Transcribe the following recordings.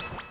you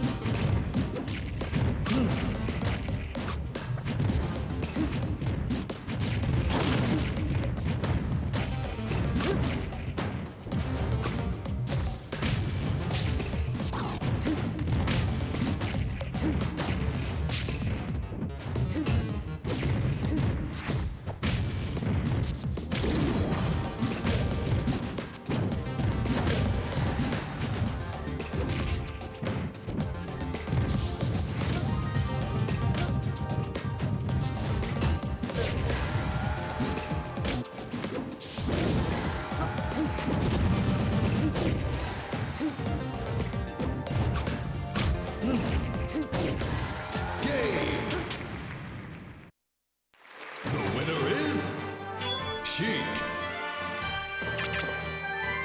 Thank you.